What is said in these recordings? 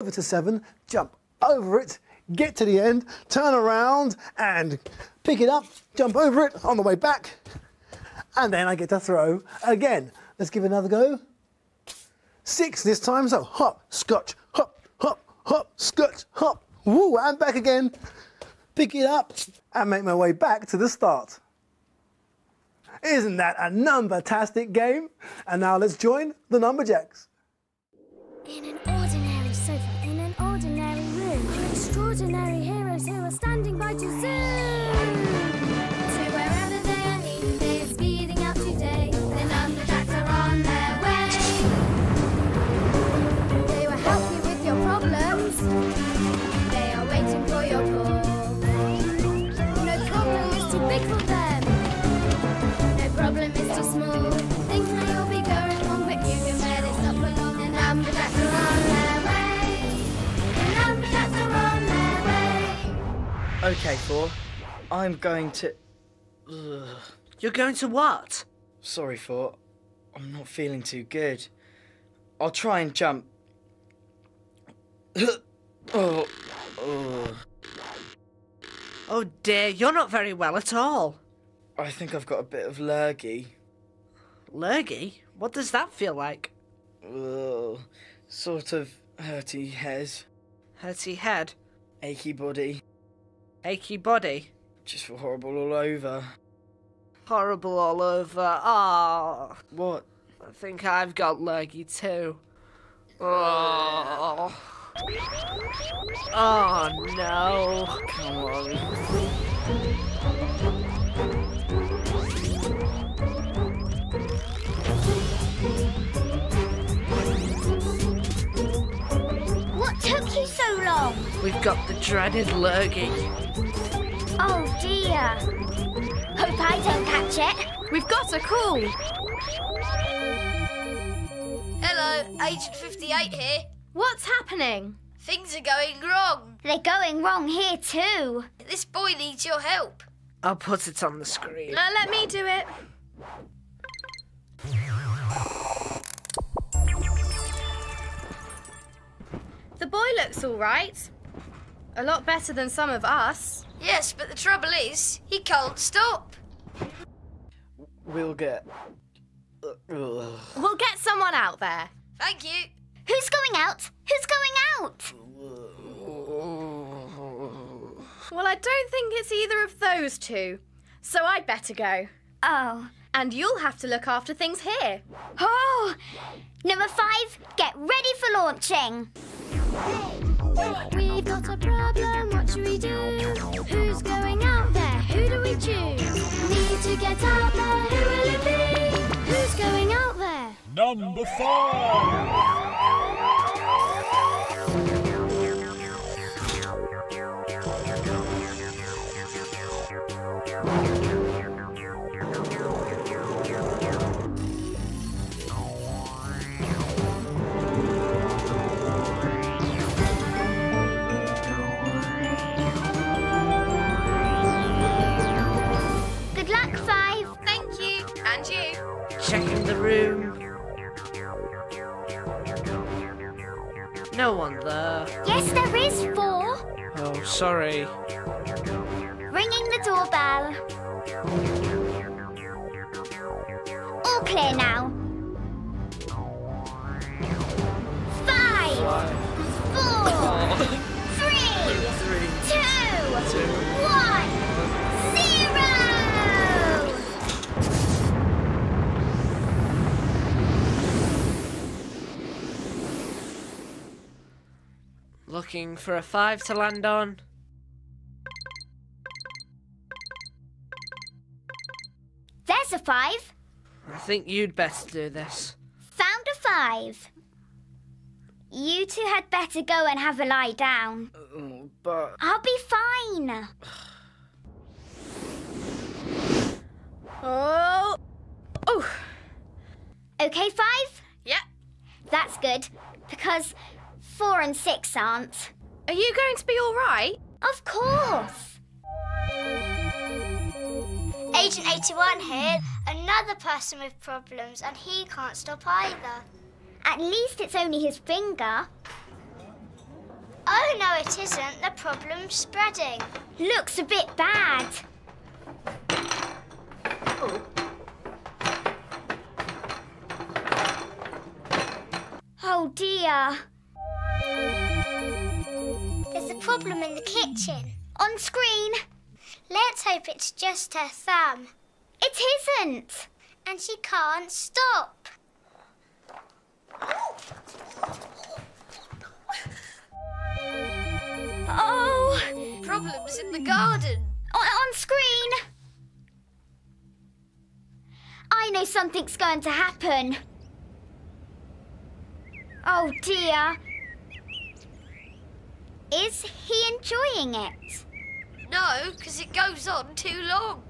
over to seven, jump over it, get to the end, turn around and pick it up, jump over it on the way back, and then I get to throw again. Let's give it another go. Six this time, so hop, scotch, hop, hop, hop, scotch, hop, woo, and back again. Pick it up and make my way back to the start. Isn't that a number-tastic game? And now let's join the number Numberjacks. Standing by Four. I'm going to. Ugh. You're going to what? Sorry, Four. I'm not feeling too good. I'll try and jump. oh, oh. Oh dear, you're not very well at all. I think I've got a bit of lurgy. Lurgy? What does that feel like? Sort of hurty head, Hurty head? achy body, Achy body? just feel horrible all over. Horrible all over. Ah, What? I think I've got lurgy too. Oh. Oh no. Come on. What took you so long? We've got the dreaded lurgy. Oh dear. Hope I don't catch it. We've got a call. Hello, Agent 58 here. What's happening? Things are going wrong. They're going wrong here too. This boy needs your help. I'll put it on the screen. Uh, let me do it. The boy looks all right. A lot better than some of us. Yes, but the trouble is, he can't stop. We'll get. We'll get someone out there. Thank you. Who's going out? Who's going out? Well, I don't think it's either of those two. So I'd better go. Oh. And you'll have to look after things here. Oh! Number five, get ready for launching. We've got a problem, what should we do? Who's going out there? Who do we choose? Need to get out there, who will it be? Who's going out there? Number five. Looking for a five to land on. There's a five. I think you'd best do this. Found a five. You two had better go and have a lie down. Oh, but. I'll be fine. Oh. Oh. Okay, five? Yeah. That's good, because four and six aren't. Are you going to be all right? Of course. Agent 81 here, another person with problems, and he can't stop either. At least it's only his finger. Oh, no, it isn't the problem spreading. Looks a bit bad. Oh, oh dear. There's a problem in the kitchen. On screen. Let's hope it's just her thumb. It isn't. And she can't stop. Oh, Problems in the garden. on, on screen. I know something's going to happen. Oh dear. Is he enjoying it? No, because it goes on too long.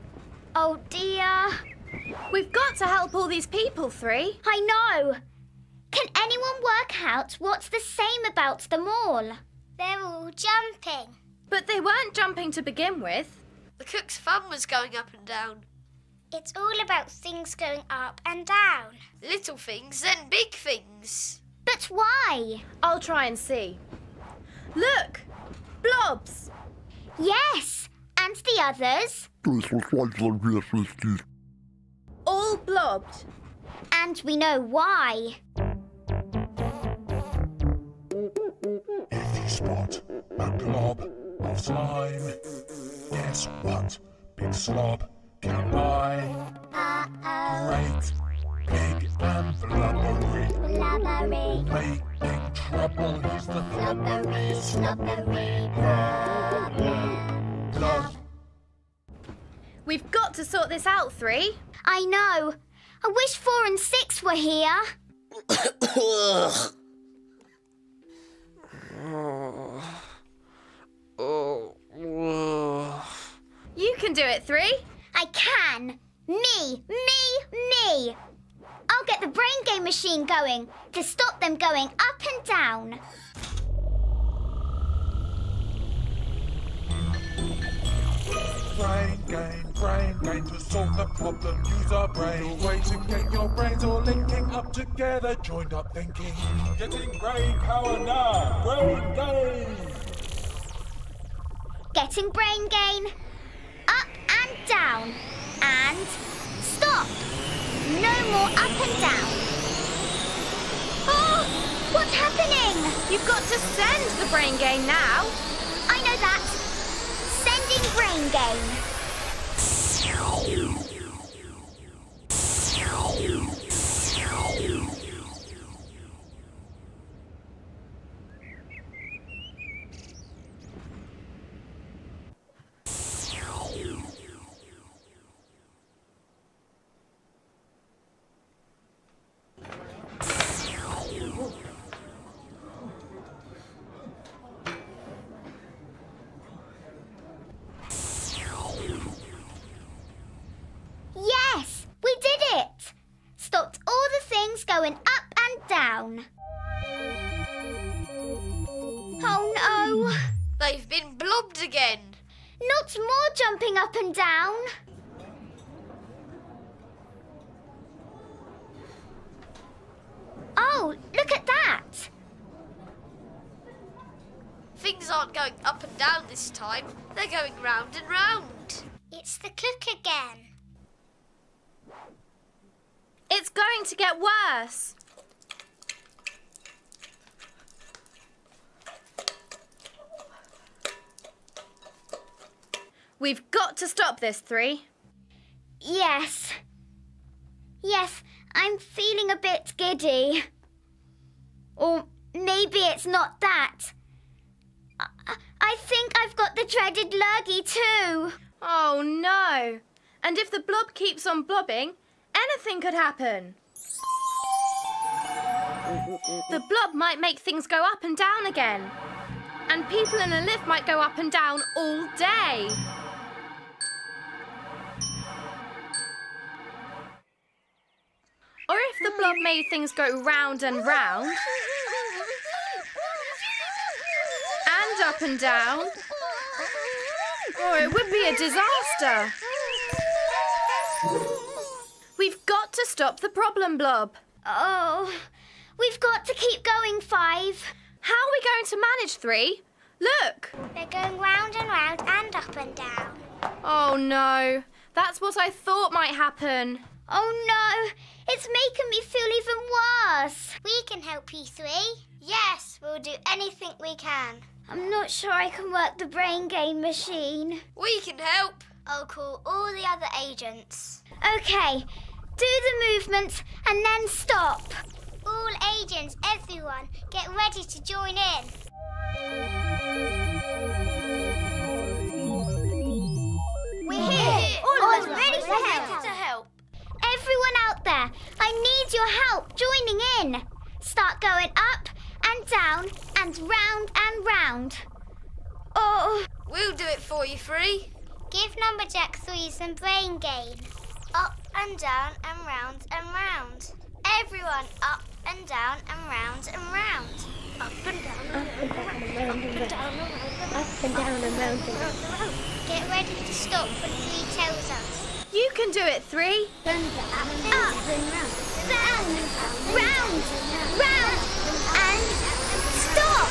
Oh dear. We've got to help all these people, Three. I know. Can anyone work out what's the same about them all? They're all jumping. But they weren't jumping to begin with. The cook's thumb was going up and down. It's all about things going up and down. Little things, then big things. But why? I'll try and see. Look! Blobs! Yes, and the others. All blobbed. And we know why. If you spot a glob of slime, guess what? Big slob can buy. Making trouble is the blubbery, slubbery problem. We've got to sort this out, Three. I know. I wish four and six were here. You can do it, Three. I can. Me, me, me. I'll get the brain game machine going to stop them going up and down. Brain game, brain game to solve the problem. Use our brain. Way to get your brains all linking up together. Joined up thinking. Getting brain power now. Brain game. Getting brain gain. Up and down. And stop. No more up and down. Oh, what's happening? You've got to send the brain game now. I know that. Sending brain gain. Down. Oh no. They've been blobbed again. Not more jumping up and down. Oh, look at that. Things aren't going up and down this time. They're going round and round. It's the cook again. It's going to get worse. We've got to stop this, Three. Yes. Yes, I'm feeling a bit giddy. Or maybe it's not that. I, I think I've got the dreaded lurgy too. Oh no! And if the blob keeps on blobbing, anything could happen. The blob might make things go up and down again. And people in a lift might go up and down all day. Made things go round and round, and up and down, oh, it would be a disaster. We've got to stop the problem blob. Oh, we've got to keep going, Five. How are we going to manage three? Look! They're going round and round and up and down. Oh no, that's what I thought might happen. Oh no, it's making me feel even worse. We can help you three. Yes, we'll do anything we can. I'm not sure I can work the brain game machine. We can help. I'll call all the other agents. Okay, do the movements and then stop. All agents, everyone, get ready to join in. We're here. All of us ready to help. To help. Everyone out there, I need your help joining in. Start going up and down and round and round. Oh, We'll do it for you, Free. give Numberjack 3 some brain gain. Up and down and round and round. Everyone up and down and round and round. Up and down and round and round and down and round. Up and down and round and round and round. Get ready to stop when 3 tells us. You can do it, Three. Up round. Round, round, round, and stop.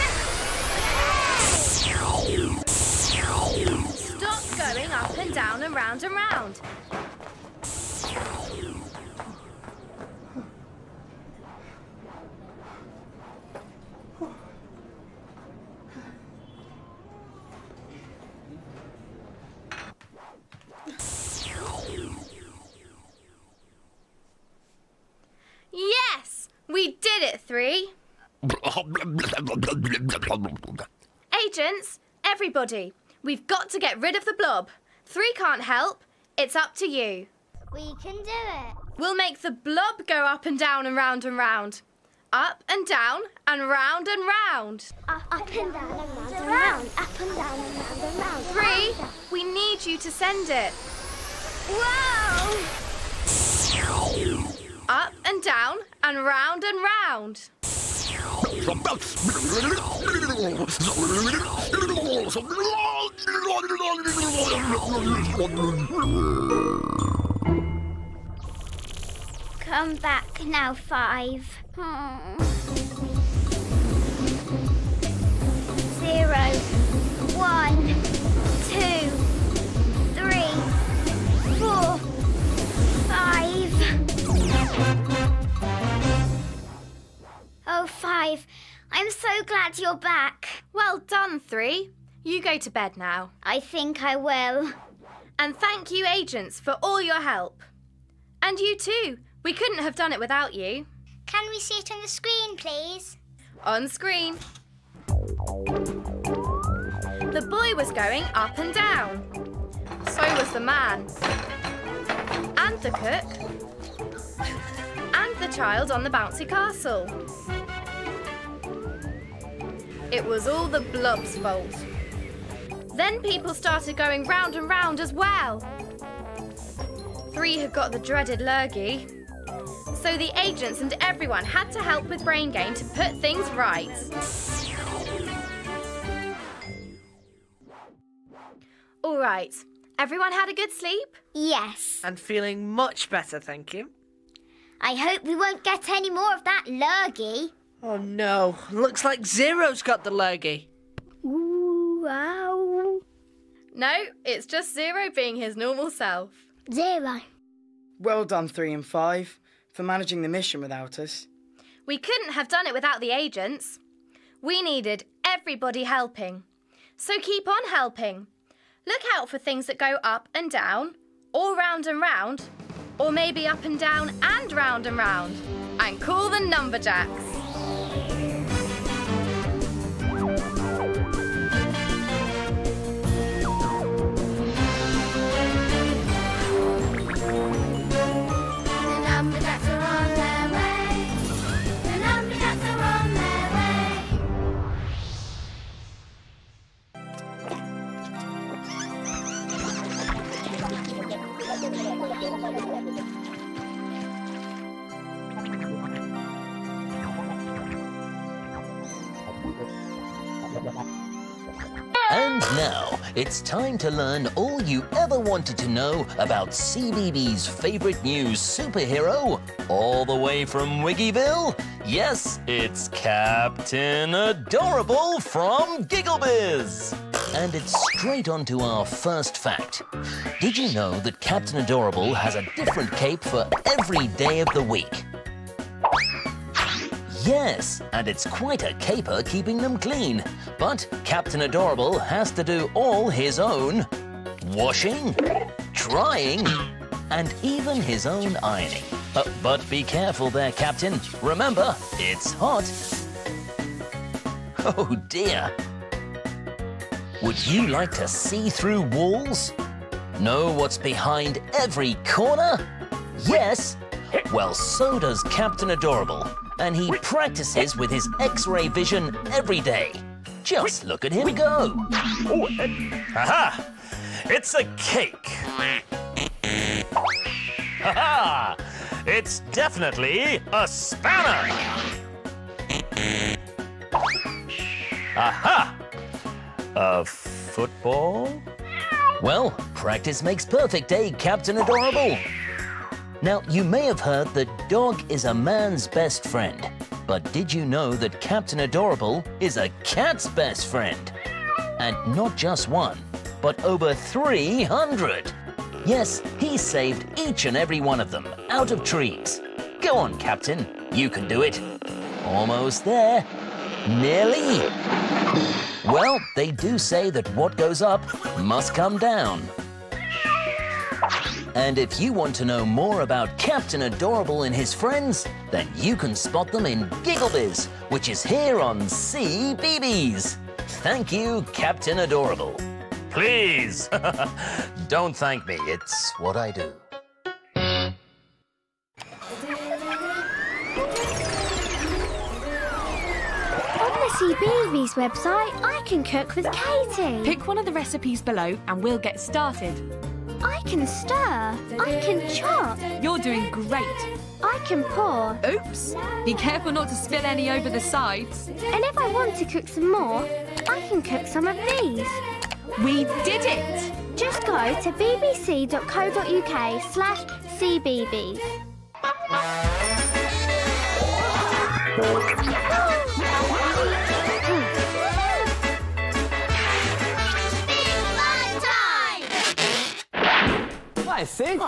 Stop going up and down and round and round. Three. Agents, everybody, we've got to get rid of the blob. Three can't help. It's up to you. We can do it. We'll make the blob go up and down and round and round. Up and down and round and round. Up, up and down and round and round. Up and down and round and round. Three, we need you to send it. Whoa! Up and down and round and round. Come back now, five. Zero, one, five. I'm so glad you're back. Well done, Three. You go to bed now. I think I will. And thank you, agents, for all your help. And you too. We couldn't have done it without you. Can we see it on the screen, please? On screen. The boy was going up and down. So was the man. And the cook. And the child on the bouncy castle. It was all the blob's fault. Then people started going round and round as well. Three had got the dreaded lurgy. So the agents and everyone had to help with brain gain to put things right. All right, everyone had a good sleep? Yes. And feeling much better, thank you. I hope we won't get any more of that lurgy. Oh no, looks like Zero's got the lurgy. Ooh, wow. No, it's just Zero being his normal self. Zero. Well done, three and five, for managing the mission without us. We couldn't have done it without the agents. We needed everybody helping. So keep on helping. Look out for things that go up and down, or round and round, or maybe up and down and round and round, and call the Numberjacks. Now it's time to learn all you ever wanted to know about CBeebies' favorite new superhero, all the way from Wiggyville. Yes, it's Captain Adorable from Gigglebiz. And it's straight on to our first fact. Did you know that Captain Adorable has a different cape for every day of the week? Yes, and it's quite a caper keeping them clean. But Captain Adorable has to do all his own washing, drying, and even his own ironing. Uh, but be careful there, Captain. Remember, it's hot. Oh dear. Would you like to see through walls? Know what's behind every corner? Yes? Well, so does Captain Adorable, and he practices with his X-ray vision every day. Just look at him go. Aha! It's a cake. Ha It's definitely a spanner. Aha! A football? Well, practice makes perfect, eh, Captain Adorable? Now, you may have heard that dog is a man's best friend. But did you know that Captain Adorable is a cat's best friend? And not just one, but over 300. Yes, he saved each and every one of them out of trees. Go on, Captain. You can do it. Almost there. Nearly. Well, they do say that what goes up must come down. And if you want to know more about Captain Adorable and his friends, then you can spot them in Gigglebiz, which is here on CBeebies. Thank you, Captain Adorable. Please, don't thank me. It's what I do. On the CBeebies website, I can cook with Katie. Pick one of the recipes below and we'll get started. I can stir. I can chop. You're doing great. I can pour. Oops. Be careful not to spill any over the sides. And if I want to cook some more, I can cook some of these. We did it! Just go to bbc.co.uk slash cbeebies. Hi,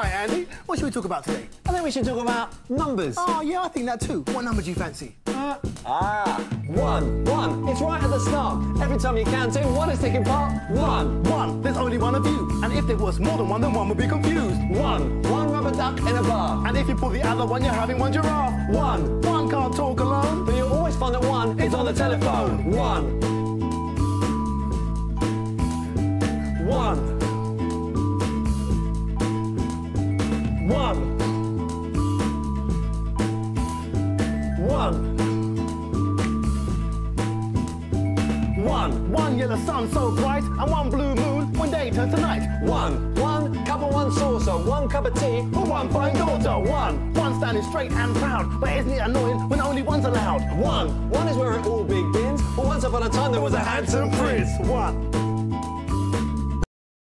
Andy. What should we talk about today? I think we should talk about numbers. Oh, yeah, I think that too. What number do you fancy? Uh, ah, one, one. It's right at the start. Every time you count in, one is taking part. One. One. There's only one of you. And if there was more than one, then one would be confused. One. One rubber duck in a bar. And if you pull the other one, you're having one giraffe. One. One can't talk alone. But you'll always find that one is on the telephone. One. One. One. One. One. One yellow sun so bright, and one blue moon when day turns to night. One. One cup and one saucer, one cup of tea for one fine daughter. One. One standing straight and proud, but isn't it annoying when only one's allowed? One. One is where it all begins, but once upon a time there was a handsome prince. One.